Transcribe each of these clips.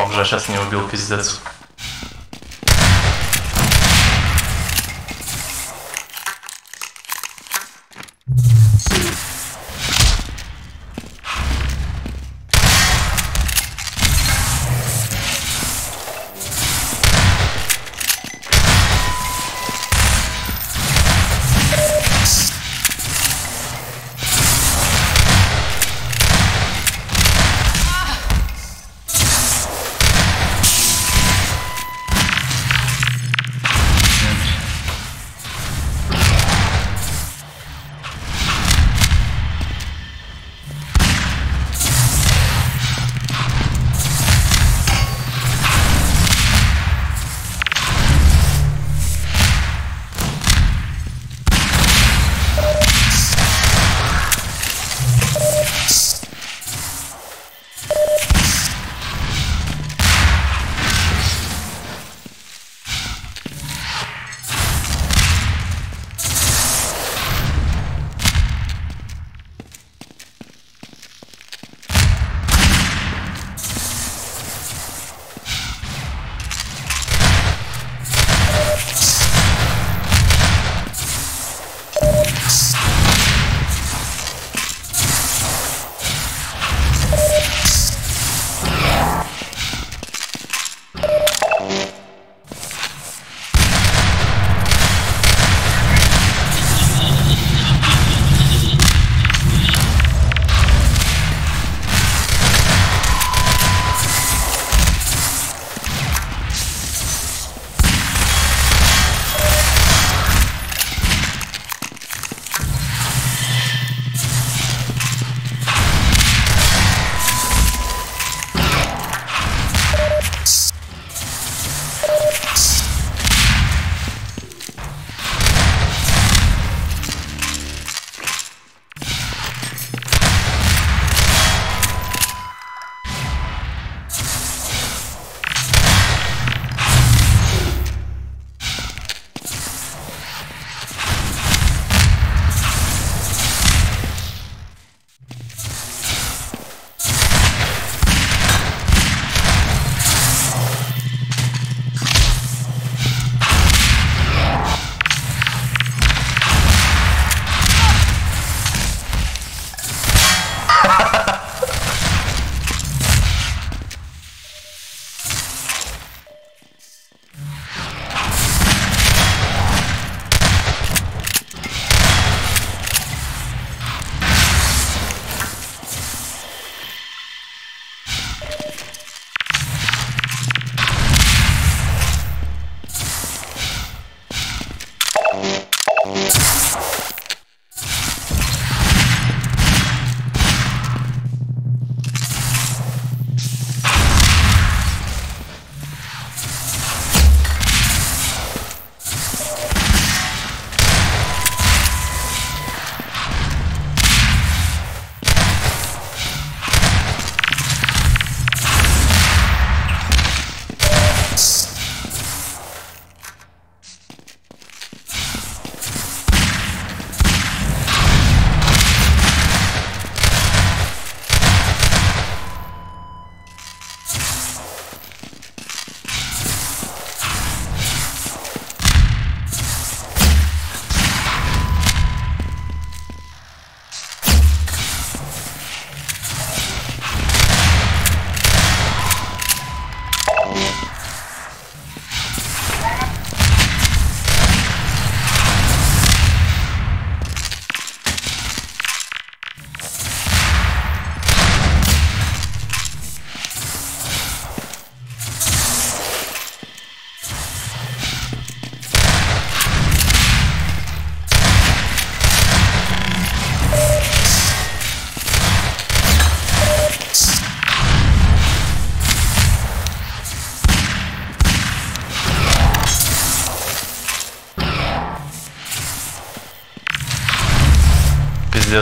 бомжа сейчас не убил, пиздец.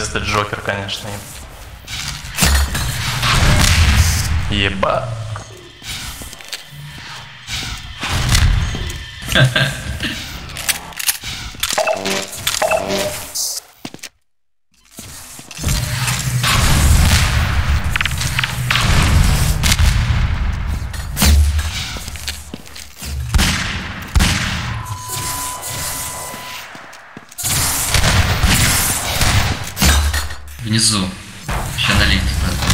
Ты Джокер, конечно. Еба. внизу. Еще налить надо.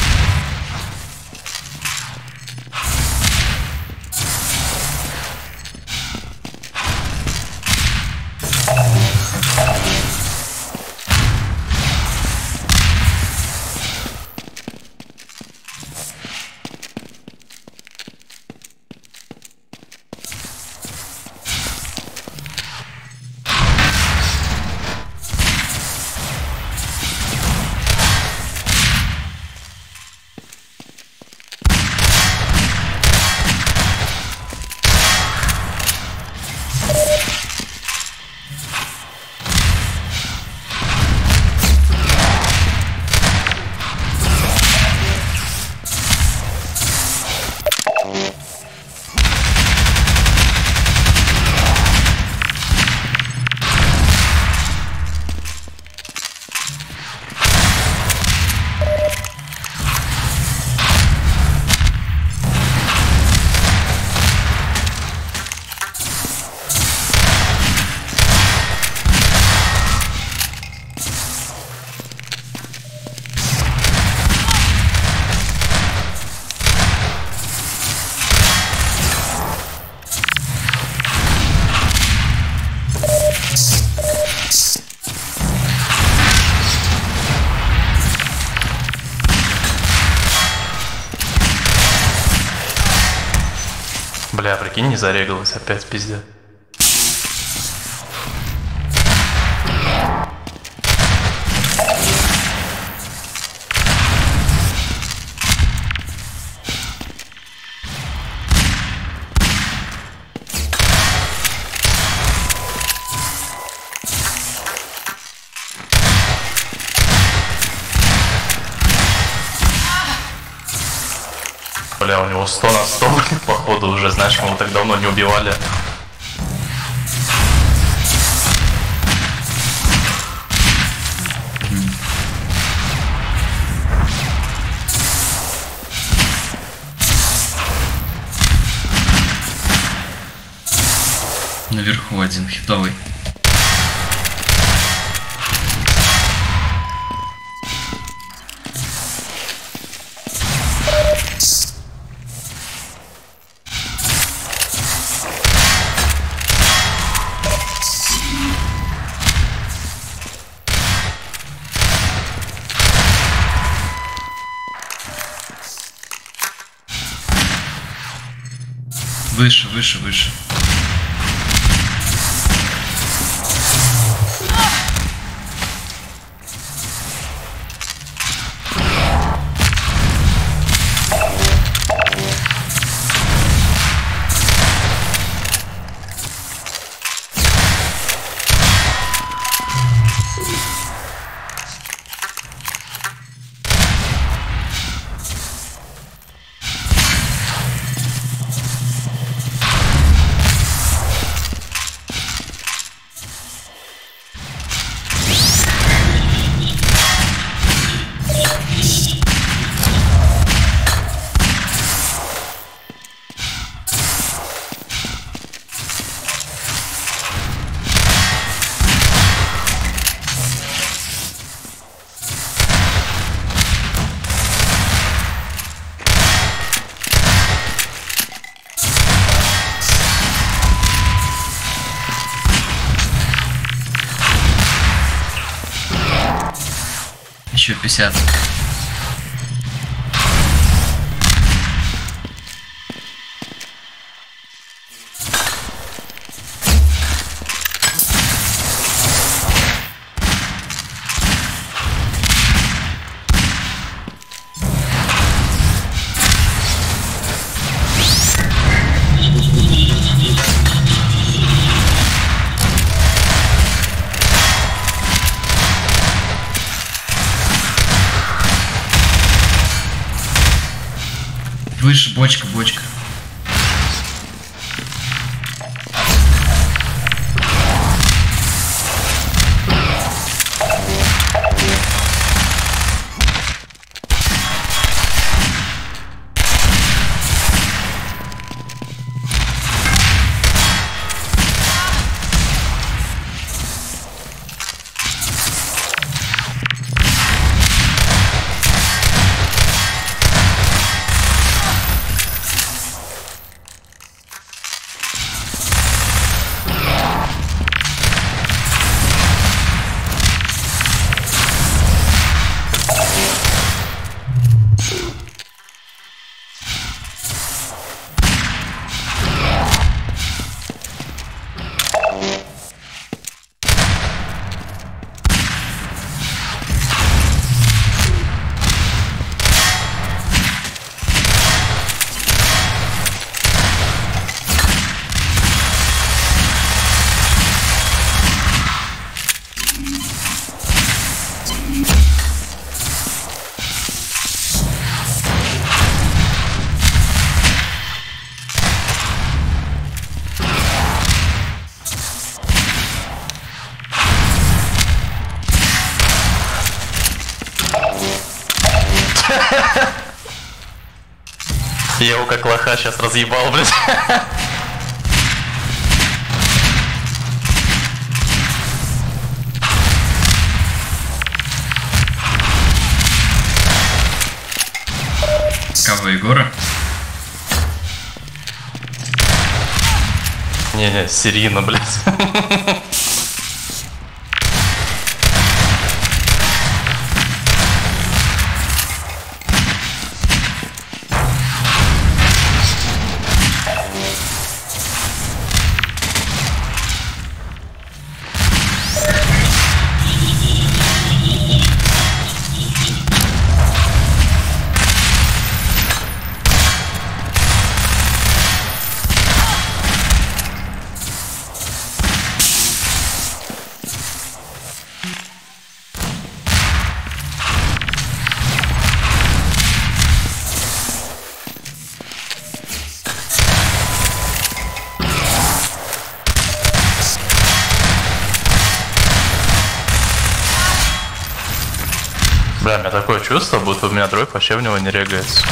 Не зарегалась опять, пиздец. Него 100 на 100, походу, уже, знаешь, мы его так давно не убивали. Наверху один хитовый. Выше, выше, выше. 1050. Слышь, бочка, бочка. Как лоха сейчас разъебал, блядь. Кого, Егора? Не-не, серийно, блядь. Бля, у меня такое чувство, будто у меня дробь вообще в него не регается.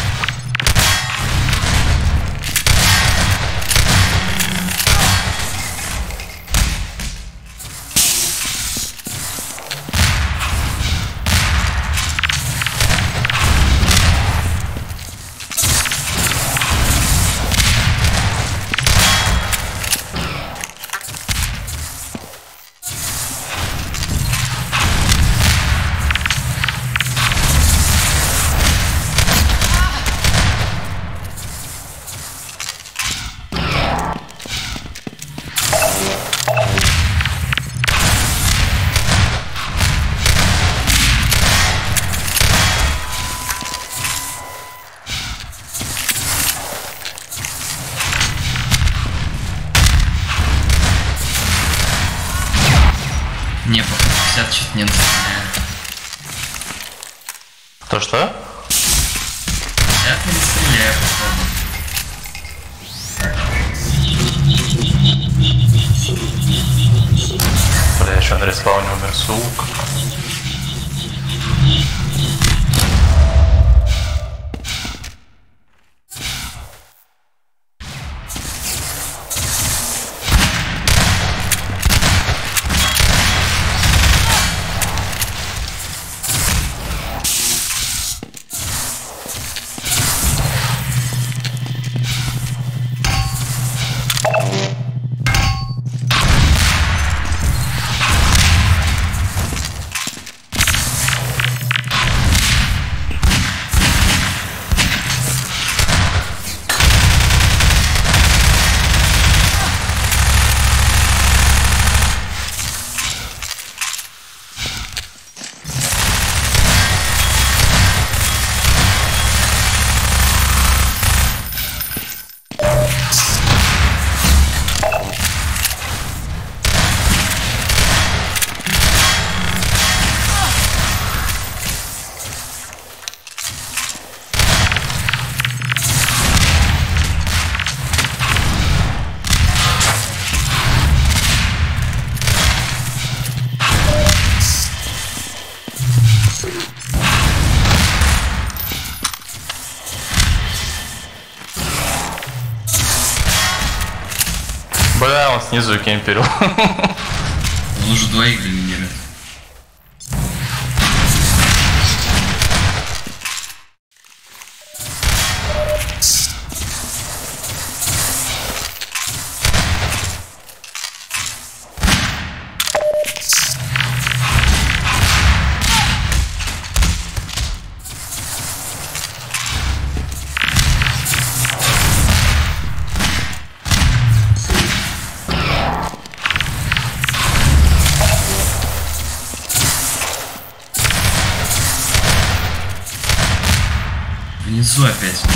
Не, по 50 чуть не настреляет. То что? 50 не настреляю, походу. Бля, еще на респауне умер, сука. Снизу кемперил. Он уже двоих доминирует. Внизу опять.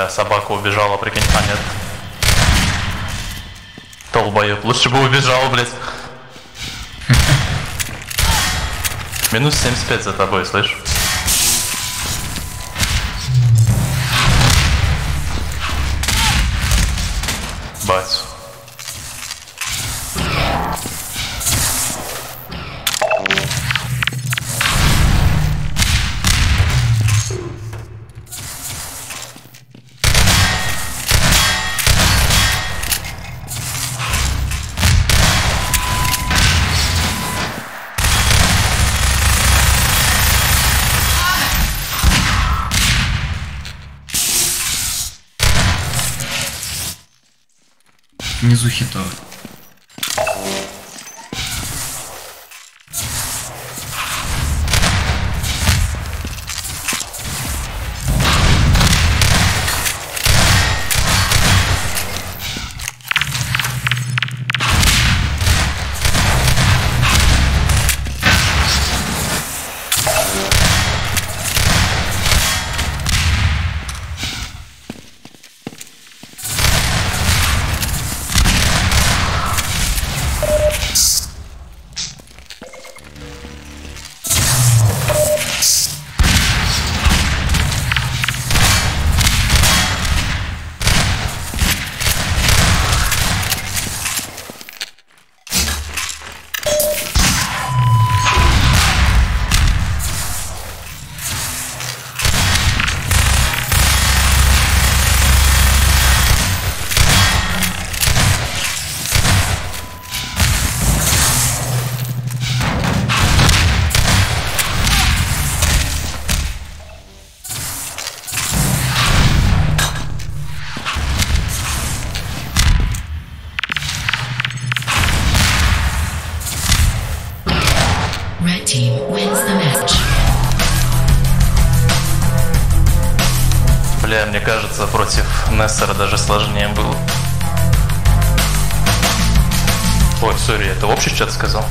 Бля, собака убежала, прикинь, а нет. Толбоёб, лучше бы убежал, блядь. Минус 75 за тобой, слышь? Внизу Нессера даже сложнее было. Ой, сори, это общий чат сказал?